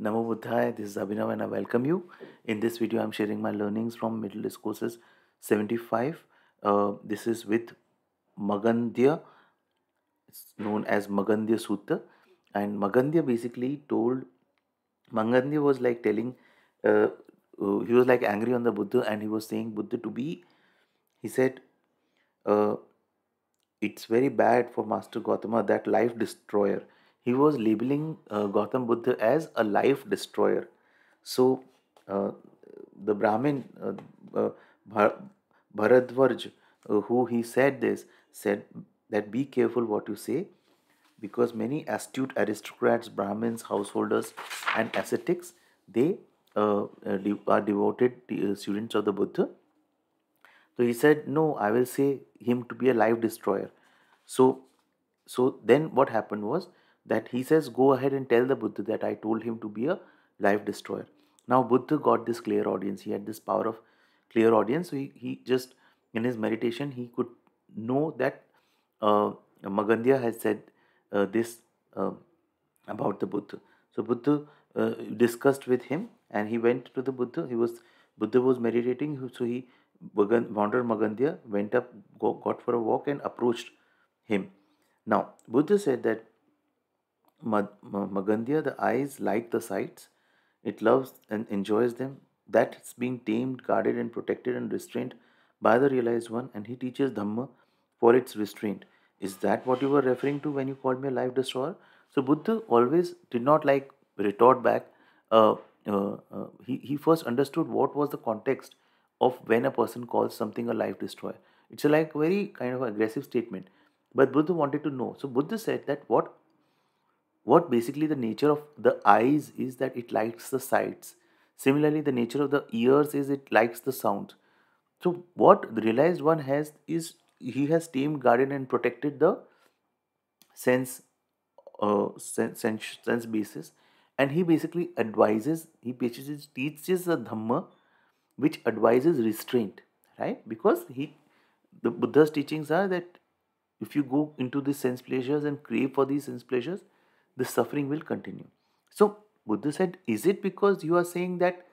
Namo Buddhaya, this is Abhinav and I welcome you. In this video, I'm sharing my learnings from Middle Discourses 75. Uh, this is with Magandiya, it's known as Magandiya Sutta. And Magandiya basically told, Magandiya was like telling, uh, uh, he was like angry on the Buddha and he was saying Buddha to be, he said, uh, it's very bad for Master Gautama, that life destroyer. He was labeling uh, Gautam Buddha as a life destroyer. So uh, the Brahmin, uh, uh, Bharadwaj, uh, who he said this, said that be careful what you say because many astute aristocrats, Brahmins, householders, and ascetics, they uh, uh, are devoted students of the Buddha so he said, No, I will say him to be a life destroyer. So so then what happened was that he says, Go ahead and tell the Buddha that I told him to be a life destroyer. Now Buddha got this clairaudience. He had this power of clairaudience. So he, he just in his meditation he could know that uh, Magandiya has said uh, this uh, about the Buddha. So Buddha uh, discussed with him and he went to the Buddha. He was Buddha was meditating, so he Wanderer Magandiya went up, go, got for a walk, and approached him. Now, Buddha said that Magandiya, the eyes like the sights, it loves and enjoys them. That's being tamed, guarded, and protected and restrained by the realized one, and he teaches Dhamma for its restraint. Is that what you were referring to when you called me a life destroyer? So, Buddha always did not like retort back. Uh, uh, uh, he, he first understood what was the context of when a person calls something a life destroyer. It's a like very kind of aggressive statement. But Buddha wanted to know. So Buddha said that what what basically the nature of the eyes is that it likes the sights. Similarly, the nature of the ears is it likes the sound. So what the realized one has is he has tamed, guarded, and protected the sense uh, sense, sense, sense basis. And he basically advises he teaches teaches the dhamma which advises restraint right? Because he the buddha's teachings are that if you go into the sense pleasures and crave for these sense pleasures the suffering will continue. So buddha said is it because you are saying that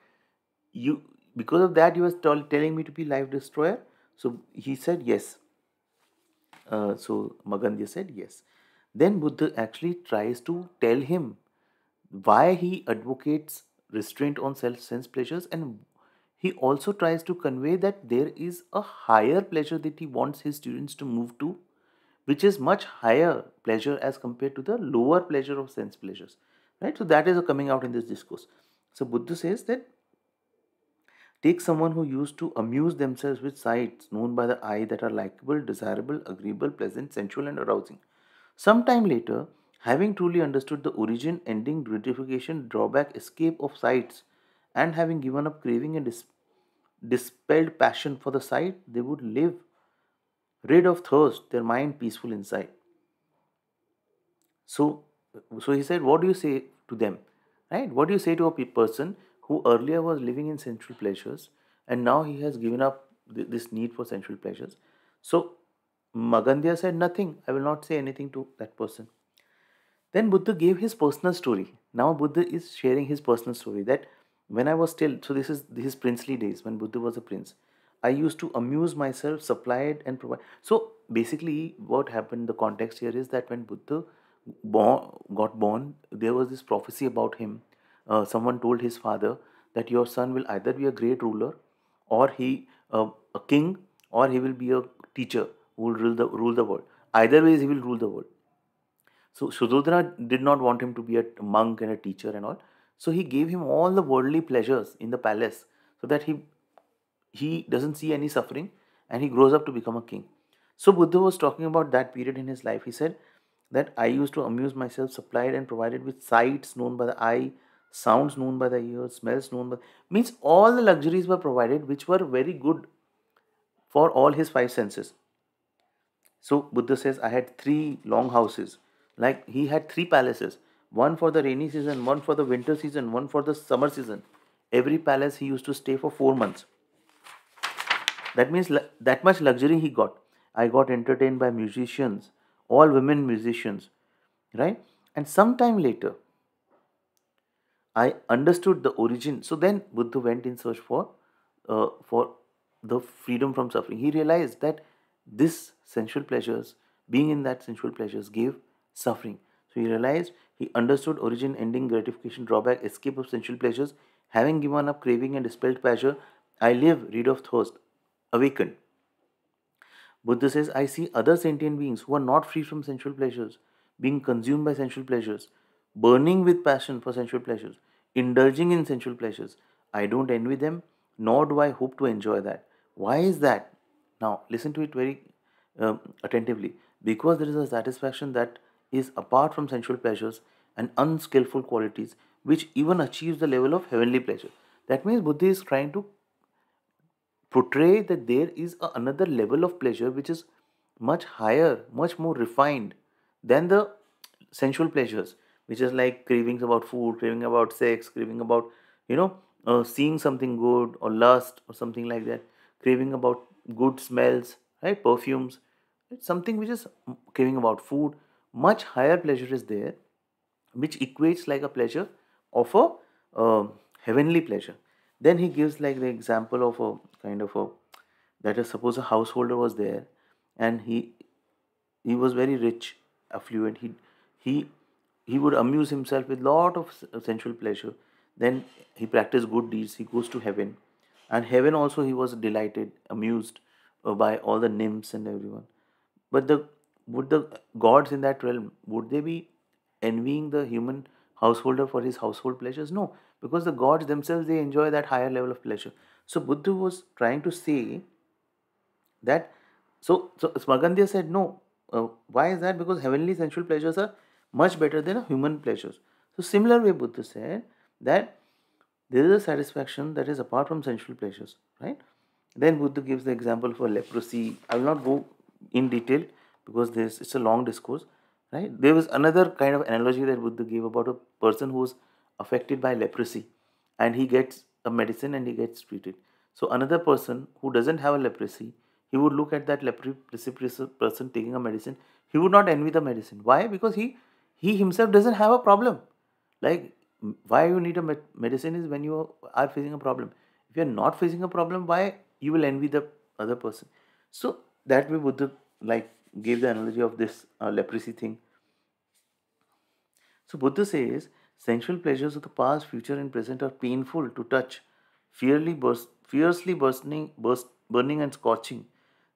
you because of that you are t- telling me to be life destroyer? So he said yes. Uh, so magandiya said yes. Then buddha actually tries to tell him why he advocates restraint on self sense pleasures and he also tries to convey that there is a higher pleasure that he wants his students to move to, which is much higher pleasure as compared to the lower pleasure of sense pleasures. Right? So that is coming out in this discourse. So Buddha says that take someone who used to amuse themselves with sights known by the eye that are likable, desirable, agreeable, pleasant, sensual, and arousing. Sometime later, having truly understood the origin, ending, gratification, drawback, escape of sights, and having given up craving and dis- dispelled passion for the sight, they would live rid of thirst, their mind peaceful inside. So, so he said, What do you say to them? Right? What do you say to a person who earlier was living in sensual pleasures and now he has given up th- this need for sensual pleasures? So, Magandiya said, Nothing. I will not say anything to that person. Then Buddha gave his personal story. Now Buddha is sharing his personal story that when I was still so this is this is princely days when Buddha was a prince. I used to amuse myself, supplied and provide. So basically, what happened? The context here is that when Buddha born, got born, there was this prophecy about him. Uh, someone told his father that your son will either be a great ruler, or he uh, a king, or he will be a teacher who will rule the rule the world. Either ways, he will rule the world. So Suddhodana did not want him to be a monk and a teacher and all. So he gave him all the worldly pleasures in the palace so that he he doesn't see any suffering and he grows up to become a king. So Buddha was talking about that period in his life. He said that I used to amuse myself, supplied and provided with sights known by the eye, sounds known by the ear, smells known by means all the luxuries were provided which were very good for all his five senses. So Buddha says I had three long houses. Like he had three palaces one for the rainy season, one for the winter season, one for the summer season. Every palace he used to stay for four months. That means that much luxury he got. I got entertained by musicians, all women musicians, right? And sometime later, I understood the origin. So then Buddha went in search for uh, for the freedom from suffering. He realized that this sensual pleasures, being in that sensual pleasures, gave suffering. So he realized he understood origin, ending, gratification, drawback, escape of sensual pleasures. Having given up craving and dispelled pleasure, I live, rid of thirst, awakened. Buddha says, I see other sentient beings who are not free from sensual pleasures, being consumed by sensual pleasures, burning with passion for sensual pleasures, indulging in sensual pleasures. I don't envy them, nor do I hope to enjoy that. Why is that? Now, listen to it very um, attentively. Because there is a satisfaction that is apart from sensual pleasures and unskillful qualities, which even achieves the level of heavenly pleasure. That means Buddha is trying to portray that there is a, another level of pleasure which is much higher, much more refined than the sensual pleasures, which is like cravings about food, craving about sex, craving about, you know, uh, seeing something good or lust or something like that, craving about good smells, right? Perfumes. It's something which is craving about food. Much higher pleasure is there, which equates like a pleasure of a uh, heavenly pleasure. Then he gives like the example of a kind of a that is suppose a householder was there and he he was very rich, affluent. He he he would amuse himself with lot of sensual pleasure. Then he practiced good deeds. He goes to heaven, and heaven also he was delighted, amused uh, by all the nymphs and everyone. But the would the gods in that realm would they be envying the human householder for his household pleasures? No, because the gods themselves they enjoy that higher level of pleasure. So Buddha was trying to say that. So so Smargandhya said no. Uh, why is that? Because heavenly sensual pleasures are much better than human pleasures. So similar way Buddha said that there is a satisfaction that is apart from sensual pleasures, right? Then Buddha gives the example for leprosy. I will not go in detail because this it's a long discourse, right? There was another kind of analogy that Buddha gave about a person who is affected by leprosy and he gets a medicine and he gets treated. So another person who doesn't have a leprosy, he would look at that leprosy person taking a medicine. He would not envy the medicine. Why? Because he he himself doesn't have a problem. Like why you need a medicine is when you are facing a problem. If you are not facing a problem, why you will envy the other person? So that way Buddha like gave the analogy of this uh, leprosy thing. So Buddha says sensual pleasures of the past, future, and present are painful to touch, fiercely, burst, fiercely bursting, burst, burning and scorching.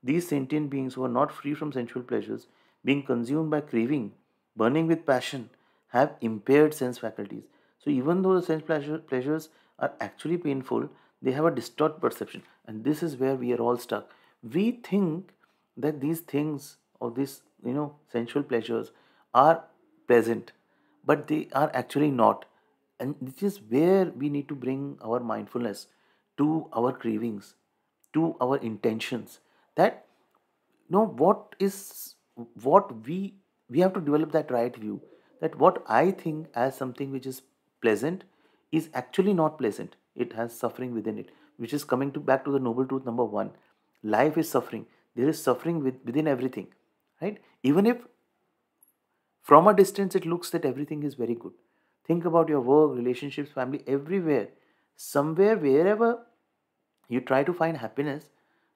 These sentient beings who are not free from sensual pleasures, being consumed by craving, burning with passion, have impaired sense faculties. So even though the sense pleasure, pleasures are actually painful, they have a distorted perception. And this is where we are all stuck. We think that these things or these, you know, sensual pleasures are pleasant, but they are actually not. And this is where we need to bring our mindfulness to our cravings, to our intentions. That you know what is what we we have to develop that right view that what I think as something which is pleasant is actually not pleasant. It has suffering within it, which is coming to back to the noble truth number one. Life is suffering. There is suffering with, within everything, right? Even if from a distance it looks that everything is very good. Think about your work, relationships, family, everywhere. Somewhere, wherever you try to find happiness,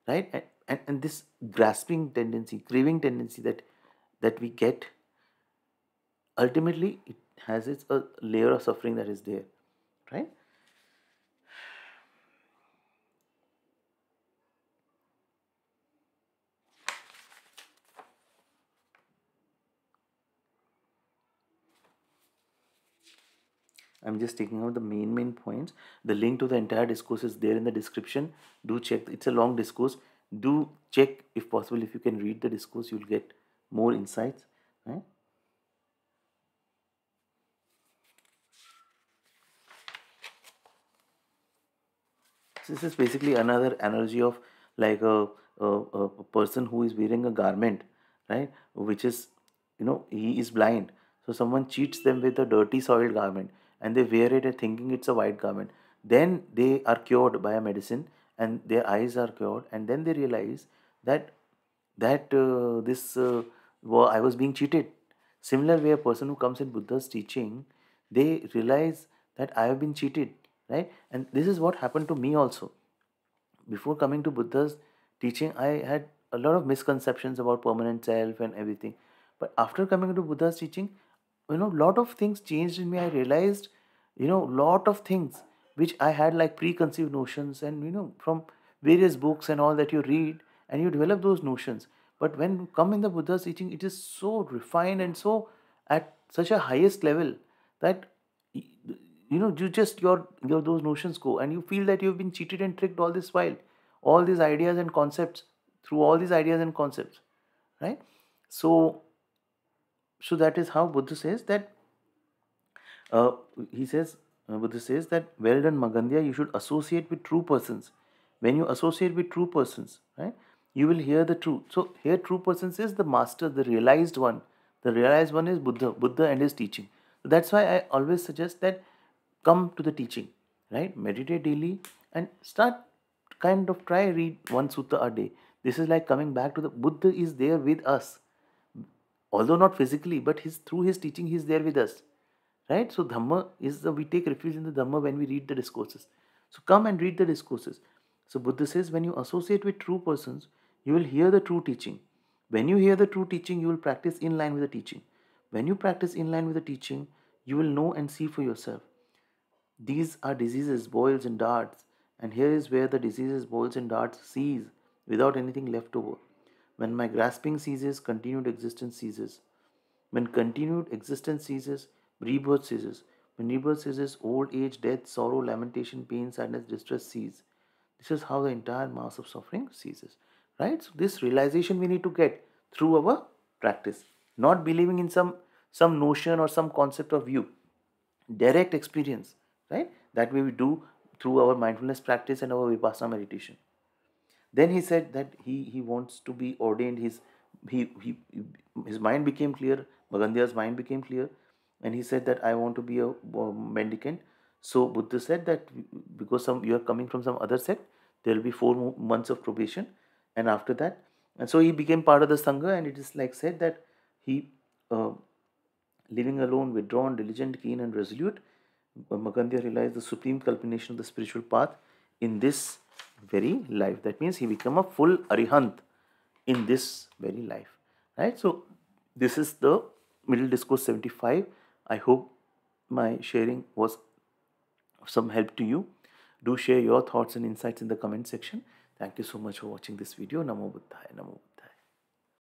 right? And, and, and this grasping tendency, craving tendency that that we get, ultimately it has its a layer of suffering that is there, right? I'm just taking out the main main points. The link to the entire discourse is there in the description. Do check. It's a long discourse. Do check if possible. If you can read the discourse, you'll get more insights. Right? This is basically another analogy of like a, a, a person who is wearing a garment, right? Which is, you know, he is blind. So someone cheats them with a dirty soiled garment and they wear it thinking it's a white garment. Then they are cured by a medicine and their eyes are cured and then they realize that that uh, this uh, I was being cheated. Similar way, a person who comes in Buddha's teaching, they realize that I have been cheated, right? And this is what happened to me also. Before coming to Buddha's teaching, I had a lot of misconceptions about permanent self and everything. But after coming to Buddha's teaching, you know, a lot of things changed in me. I realized, you know, lot of things which I had like preconceived notions, and you know, from various books and all that you read, and you develop those notions. But when you come in the Buddha's teaching, it is so refined and so at such a highest level that you know you just your your those notions go and you feel that you've been cheated and tricked all this while all these ideas and concepts through all these ideas and concepts right so so that is how buddha says that uh, he says uh, buddha says that well done magandiya you should associate with true persons. When you associate with true persons right you will hear the truth. So here true persons is the master the realized one. The realized one is buddha buddha and his teaching. That's why i always suggest that come to the teaching right? Meditate daily and start kind of try read one sutta a day. This is like coming back to the buddha is there with us although not physically but his through his teaching he's there with us. Right? So dhamma is the we take refuge in the dhamma when we read the discourses. So come and read the discourses. So buddha says when you associate with true persons you will hear the true teaching. When you hear the true teaching you will practice in line with the teaching. When you practice in line with the teaching you will know and see for yourself. These are diseases, boils, and darts, and here is where the diseases, boils, and darts cease without anything left over. When my grasping ceases, continued existence ceases. When continued existence ceases, rebirth ceases. When rebirth ceases, old age, death, sorrow, lamentation, pain, sadness, distress cease. This is how the entire mass of suffering ceases. Right? So this realization we need to get through our practice, not believing in some some notion or some concept of view. Direct experience right? That way we do through our mindfulness practice and our vipassana meditation. Then he said that he, he wants to be ordained. His, he, he, his mind became clear. Magandiya's mind became clear. And he said that I want to be a, a mendicant. So Buddha said that because some you are coming from some other sect, there will be four months of probation. And after that, and so he became part of the Sangha. And it is like said that he, uh, living alone, withdrawn, diligent, keen, and resolute, Magandiya realized the supreme culmination of the spiritual path in this very life. That means he became a full arihant in this very life. Right? So this is the middle discourse 75. I hope my sharing was of some help to you. Do share your thoughts and insights in the comment section. Thank you so much for watching this video. Namo Buddhaya. Namo